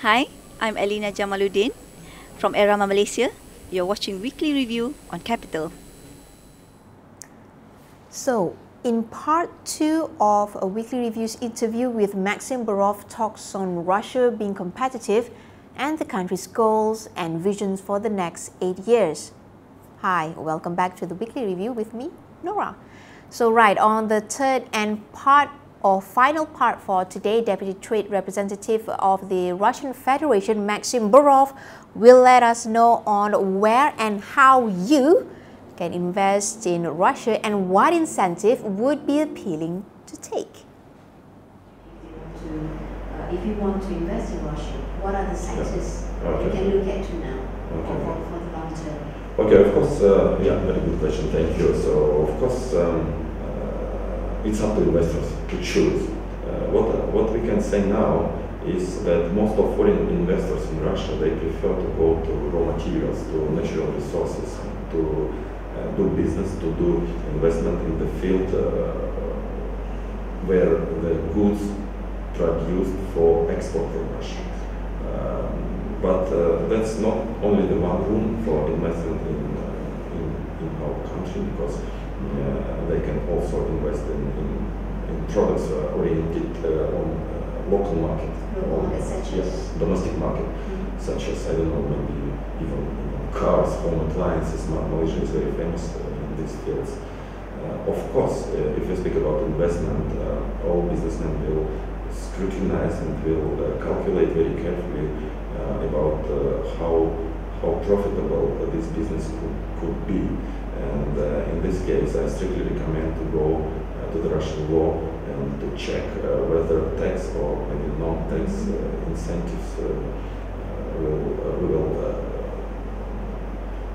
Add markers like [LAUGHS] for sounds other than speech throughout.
Hi, I'm Elina Jamaluddin from Erama Malaysia. You're watching Weekly Review on Capital. So, in part two of a Weekly Review's interview with Maxim Burov talks on Russia being competitive and the country's goals and visions for the next eight years. Hi, welcome back to the Weekly Review with me, Nora. So, right, on the third and part or final part for today, Deputy Trade Representative of the Russian Federation, Maxim Burov, will let us know on where and how you can invest in Russia and what incentive would be appealing to take. Uh, if you want to invest in Russia, what are the sectors Okay. you can look at to now Okay. for, for the long term? Okay, of course, uh, yeah, very good question, thank you. So, of course, um, it's up to investors to choose. Uh, what, what we can say now is that most of foreign investors in Russia, they prefer to go to raw materials, to natural resources, to uh, do business, to do investment in the field uh, where the goods produced for export from Russia. Um, but uh, that's not only the one room for investment in, uh, in, in our country because they can also invest in, in, in products uh, oriented uh, on uh, local market. Local market, such as? yes, domestic market, Mhm. such as, I don't know, maybe even you know, cars, home appliances. Ma- Malaysia is very famous uh, in these fields. Uh, of course, uh, if you speak about investment, uh, all businessmen will scrutinize and will uh, calculate very carefully uh, about uh, how how profitable uh, this business could, could be. And uh, in this case, I strictly recommend to go uh, to the Russian law and to check uh, whether tax or maybe non-tax incentives will will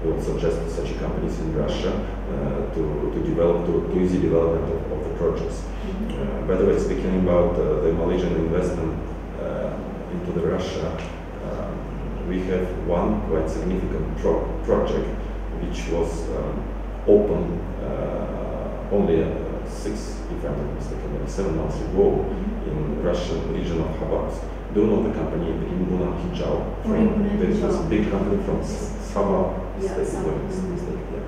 will suggest to such companies in Russia uh, to, to develop, to, to easy development of, of the projects. Uh, by the way, speaking about uh, the Malaysian investment uh, into the Russia, um, we have one quite significant pro- project which was um, opened uh, only uh, six, if I'm not mistaken, maybe seven months ago in Russian region of Khabarovsk. Do you know the company Rimbunan Hijau? Rimbunan This was Hijau. big company from S- Sabah Yeah, state. I'm Mhm. mistaken, yeah.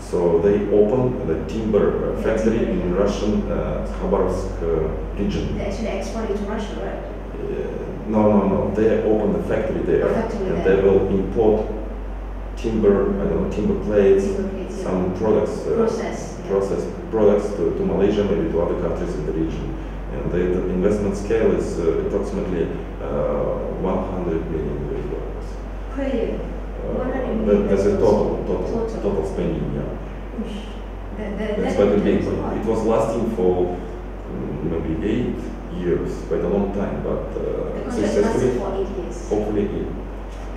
So they opened the timber uh, factory in. Russian uh, Khabarovsk uh, region. They actually export it to Russia, right? Uh, no, no, no. They opened the factory there, A factory and there. they will import timber, I don't know, timber plates, Timber plates, yeah. some products, uh, Process, yeah. process products to, to Malaysia, maybe to other countries in the region. And the, investment scale is uh, approximately uh, 100 million US dollars. Per year. Uh, 100 that, that's a total, total, Total. total spending. Yeah. That, that, That's that, quite a big one. It was lasting for mm, maybe eight years, quite a long time, but uh, successfully, for eight years. hopefully, it-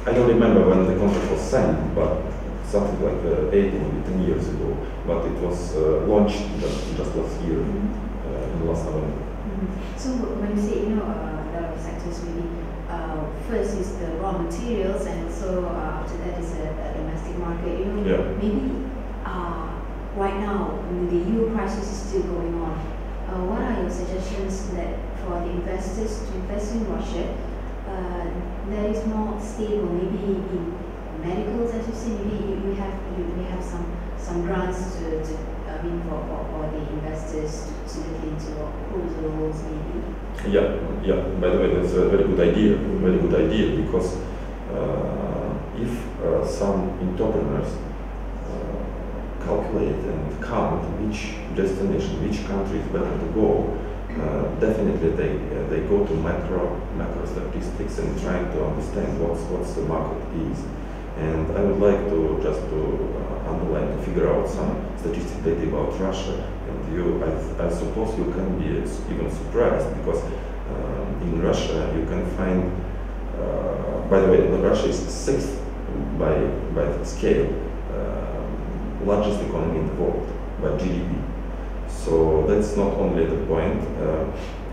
I don't remember when the contract was signed, but something like uh, eight, maybe ten years ago. But it was uh, launched just, just last year, Mhm. uh, in last November. Mhm. So when you say, you know, uh, there are sectors maybe, uh, first is the raw materials and so uh, after that is a, a domestic market, you know, Yeah. maybe uh, right now the EU crisis is still going on, uh, what are your suggestions that for the investors to invest in Russia uh, that is more stable, maybe in medicals as you say, maybe you, you have you have some some grants to, to I mean for, for, for the investors to, to look into proposals maybe. Yeah, yeah. By the way, that's a very good idea. Very good idea because uh, if uh, some entrepreneurs uh, calculate and count which destination, which country is better to go, uh, definitely they uh, they go to macro macro statistics and trying to understand what's what's the market is. And I would like to just to uh, underline to figure out some statistic data about Russia. And you, I, I suppose you can be even surprised because um, in Russia you can find. Uh, by the way, Russia is sixth by by scale um, largest economy in the world by GDP. So that's not only the point. Uh,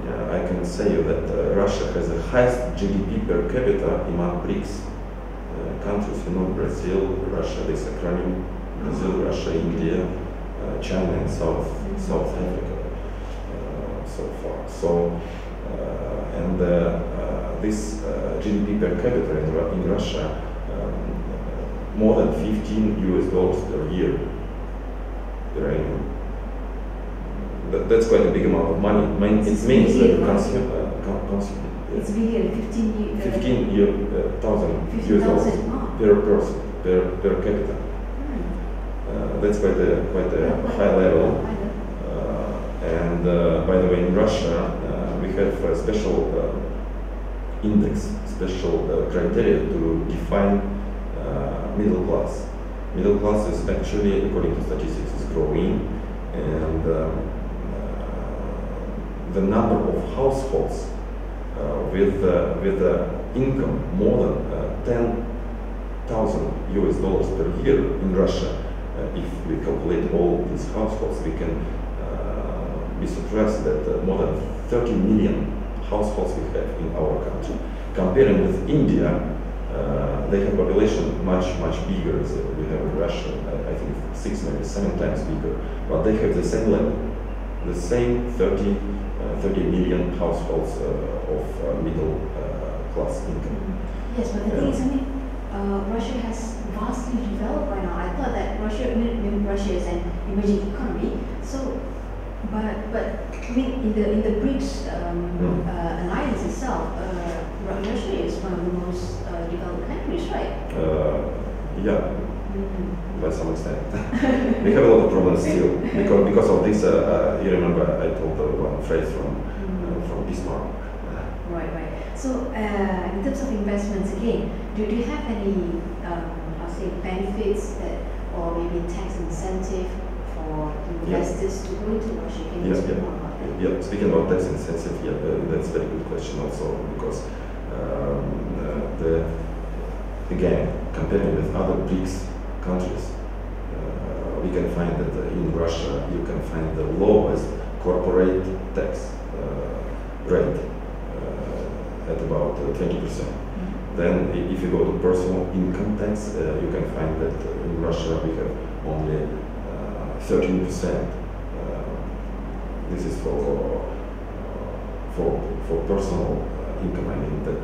yeah, I can say you that uh, Russia has the highest GDP per capita among BRICS uh, countries. You know, Brazil, Russia, this acronym, Brazil, Russia, India, uh, China, and South South Africa uh, so far. So uh, and uh, uh, this uh, GDP per capita in, in Russia um, more than 15 US dollars per year per annum. That, that's quite a big amount of money. It It's means that really the a lot. consume, uh, con- consume, It's really 15 years. 15 year, uh, thousand US 15,000. dollars Ah. per person per, per capita. Hmm. Uh, that's quite a quite a Yeah, high level. Uh, and uh, by the way, in Russia, uh, we have a special uh, index, special uh, criteria to define uh, middle class. Middle class is actually, according to statistics, is growing, and um, uh, the number of households uh, with with income more than uh, ten thousand US dollars per year in Russia. Uh, if we calculate all these households, we can be surprised that more than 30 million households we have in our country. Comparing with India, uh, they have population much much bigger than we have in Russia. I think six maybe seven times bigger, but they have the same level, the same 30 uh, 30 million households uh, of uh, middle uh, class income. Yes, but the thing is, I mean, uh, Russia has vastly developed right now. I thought that Russia, I mean, Russia is an emerging economy. So, but but I mean, in the in the BRICS um, Mm. uh, alliance itself, uh, Russia is one of the most uh, developed countries, right? Uh, yeah, Mm. by some extent. [LAUGHS] we have a lot of problems still because because of this. Uh, uh, you remember I told one phrase from uh, from Bismarck. Right, right. So, uh, in terms of investments, again, do, do you have any, um, I'll say, benefits that, or maybe tax incentive for investors to go into Russia? Can you Yeah, speak yeah. more about that? Yeah, speaking about tax incentive, yeah, that's a very good question also because um, uh, the again comparing with other BRICS countries, uh, we can find that in Russia you can find the lowest corporate tax uh, rate uh, at about twenty percent. Then, if you go to personal income tax, uh, you can find that in Russia we have only thirteen percent. This is for for for personal income. I mean that,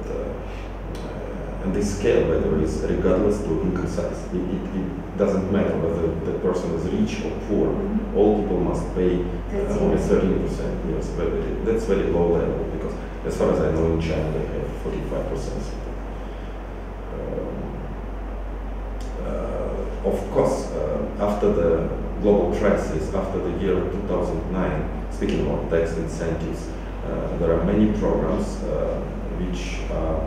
and this scale, by the way, is regardless to income size. It, it, it doesn't matter whether the person is rich or poor. Mhm. All people must pay uh, only 13%. Yes, but that's very low level because, as far as I know, in China they have forty-five percent. Uh, of course, uh, after the global crisis, after the year 2009, speaking about tax incentives, uh, there are many programs uh, which are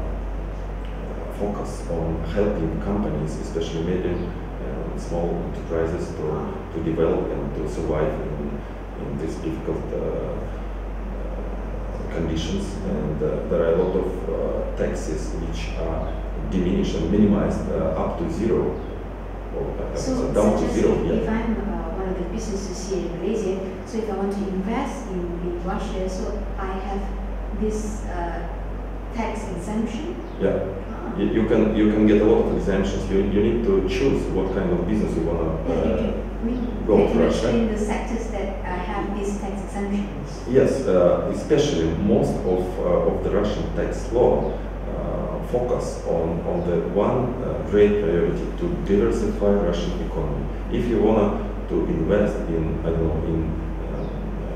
focus on helping companies, especially medium and small enterprises, to, to develop and to survive in, in these difficult uh, uh, conditions. And uh, there are a lot of uh, taxes which are diminished and minimized uh, up to zero, or uh, So, down to zero. if, if yeah. I'm uh, one of the businesses here in Malaysia, so if I want to invest in, in Russia, so I have this uh, tax exemption. yeah. You, you can you can get a lot of exemptions. You, you need to choose what kind of business you wanna. Yeah, you Uh. We go for it, the sectors that uh, have these tax exemptions. Yes, uh, especially most of, uh, of the Russian tax law uh, focus on, on the one uh, great priority to diversify Russian economy. If you wanna to invest in I don't know in,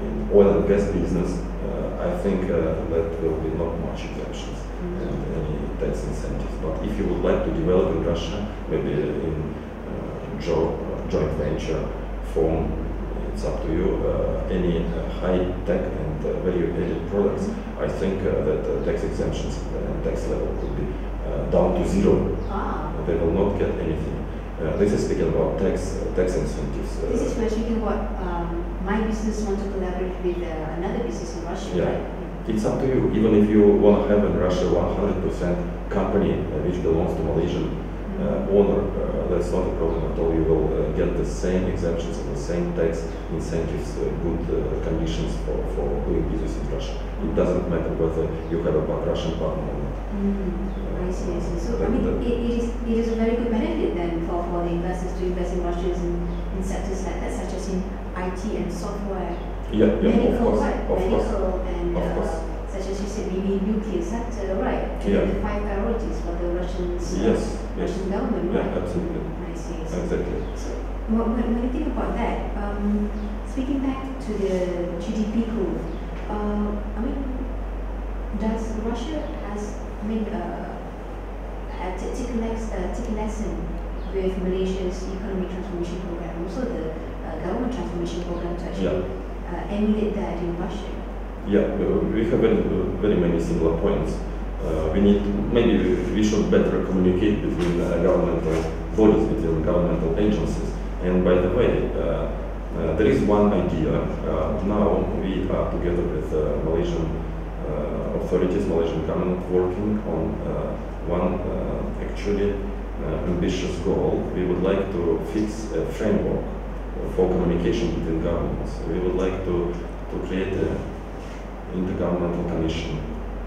in oil and gas business, uh, I think uh, that will be not much exemptions and any tax incentives. But if you would like to develop in Russia, maybe in uh, jo- uh, joint venture form, it's up to you. Uh, any uh, high tech and uh, value added products, I think uh, that tax exemptions and tax level could be uh, down to zero. Ah, They will not get anything. Uh, this is speaking about tax uh, tax incentives. Uh, this is speaking about um, my business want to collaborate with uh, another business in Russia, Yeah. right? It's up to you. Even if you want to have in Russia 100% company uh, which belongs to Malaysian uh, owner, uh, that's not a problem at all. You will uh, get the same exemptions and the same tax incentives, uh, good uh, conditions for, for doing business in Russia. It doesn't matter whether you have a Russian partner or not. Mm, I see, I see. So, I mean, it, it, is, it is a very good benefit then for, for the investors to invest in Russia in, in sectors like that, such as in IT and software, Yeah, yeah, of medical, course, right? of course. medical and Of uh, such as you said, maybe nuclear sector, right? Yeah. The five priorities for the Russians, uh, Yes, yes. Russian government, Yeah, right? absolutely. I see. See. Exactly. So when, when you think about that, um, speaking back to the GDP growth, uh, I mean, does Russia has I mean uh, uh, take a uh, take a lesson with Malaysia's economic transformation program, also the uh, government transformation program to actually uh, emulate that in Russia. Yeah, we- have very, very many similar points. Uh, we need, maybe we- should better communicate between uh, governmental bodies, between governmental agencies. And by the way, uh, uh, there is one idea. Uh, now we are together with uh, Malaysian uh, authorities, Malaysian government, working on uh, one uh, actually uh, ambitious goal. We would like to fix a framework for communication between governments. We would like to, to create a intergovernmental commission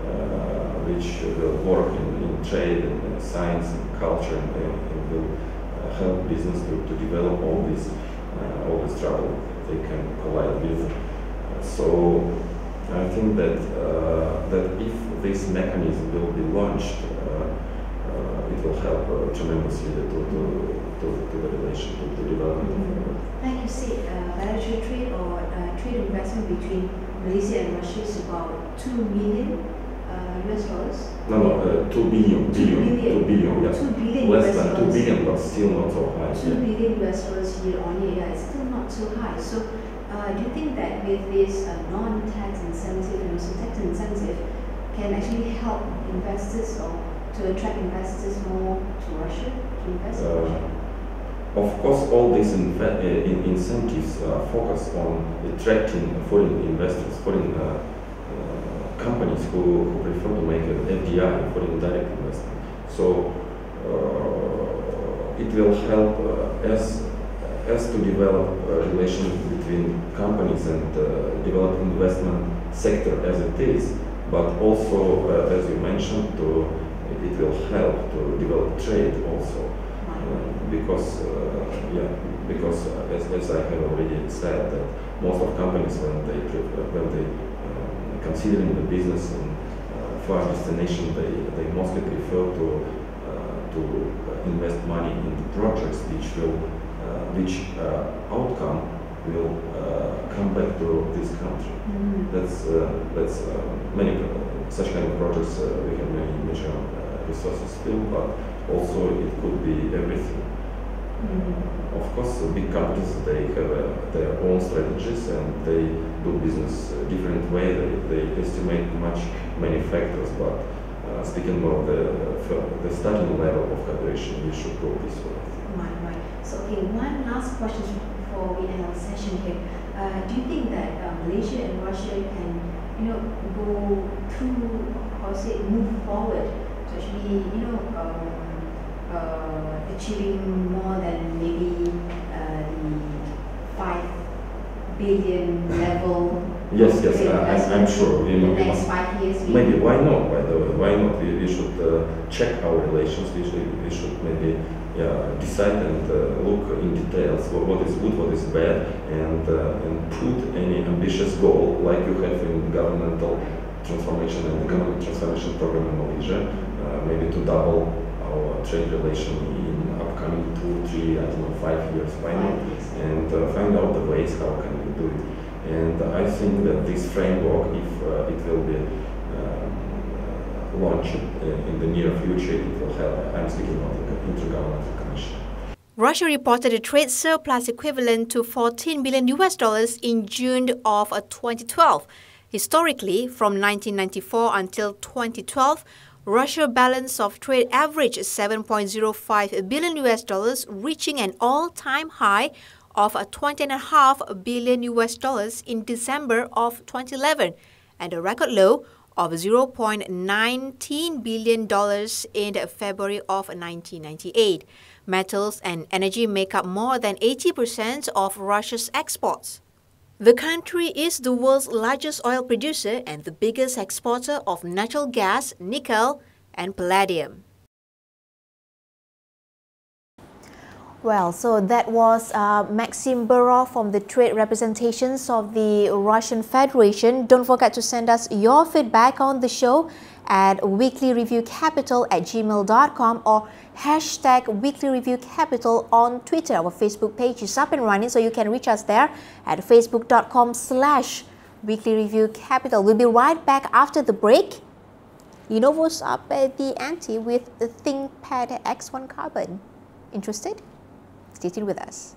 uh, which will work in, in trade and science and culture and, and will uh, help business to, to develop all this uh, all this trouble they can collide with. So I think that uh, that if this mechanism will be launched, it will help uh, tremendously to, to, to, to the relation, to the development. Like you said, uh, bilateral trade or uh, trade investment between Malaysia and Russia is about two million uh, US dollars. No, no, uh, 2 billion, Two billion, billion. 2 billion, yeah. Two billion Less US than 2 dollars. billion, but still not so high. Two yeah. billion US dollars year on year, yeah, it's still not too high. So, uh, do you think that with this uh, non-tax incentive and also tax incentive can actually help investors or to attract investors more to Russia to invest in Uh, Russia? Of course, all these inve- uh, in- incentives uh, focus on attracting foreign investors, foreign uh, uh, companies who, who prefer to make an FDI, foreign direct investment. So uh, it will help uh, as as to develop a relation between companies and uh, develop investment sector as it is, but also, uh, as you mentioned, to it will help to develop trade also. Uh, because uh, yeah, because uh, as, as I have already said that most of companies when they when they um, considering the business in uh, far destination they, they mostly prefer to uh, to invest money into projects which will uh, which uh, outcome will uh, come back to this country. Mm. That's uh, that's uh, many such kind of projects uh, we have many major uh, resources still, but also it could be everything. Mm. Of course, uh, big companies they have uh, their own strategies and they do business a different way. They, they estimate much many factors, but uh, speaking more of the uh, the starting level of cooperation, we should go this way. Right, right. So, okay, one last question before we end our session here. Uh, do you think that uh, Malaysia and Russia can, you know, go through, how to say, move forward to actually, you know, um, uh, achieving more than maybe uh, the five billion level? Yes, yes, I- I- I'm sure the know- next five years. Maybe why not? By the way, why not? We, we should uh, check our relations. We should, we should maybe yeah, decide and uh, look in details what, is good, what is bad, and uh, and put any ambitious goal like you have in governmental transformation and economic transformation program in Malaysia, uh, maybe to double our trade relation in upcoming two, three, I don't know, five years. Not? And uh, find out the ways how can we do it. And I think that this framework, if uh, it will be um, launched in the near future, it will help. I'm speaking about the Intergovernmental Commission. Russia reported a trade surplus equivalent to 14 billion US dollars in June of uh, 2012. Historically, from 1994 until 2012, Russia balance of trade averaged 7.05 billion US dollars, reaching an all-time high of uh, 20.5 billion US dollars in December of 2011 and a record low of 0.19 billion dollars in February of 1998. Metals and energy make up more than 80% of Russia's exports. The country is the world's largest oil producer and the biggest exporter of natural gas, nickel, and palladium. Well, so that was uh, Maxim Burov from the trade representations of the Russian Federation. Don't forget to send us your feedback on the show at weeklyreviewcapital at gmail.com or hashtag weekly review capital on Twitter. Our Facebook page is up and running, so you can reach us there at facebook.com slash weekly review capital. We'll be right back after the break. Lenovo's up at the ante with the ThinkPad X1 Carbon. Interested? Stay tuned with us.